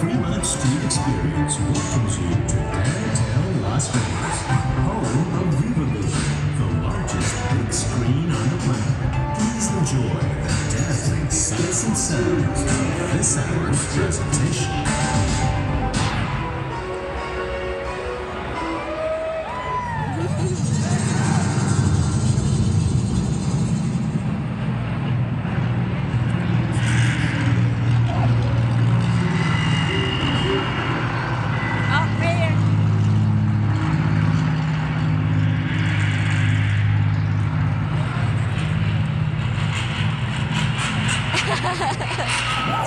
Fremont Street Experience welcomes you to downtown Las Vegas, home of VivaVision, the largest big screen on the planet. Please enjoy the dazzling sights and sounds of this hour's presentation. ハハハハ。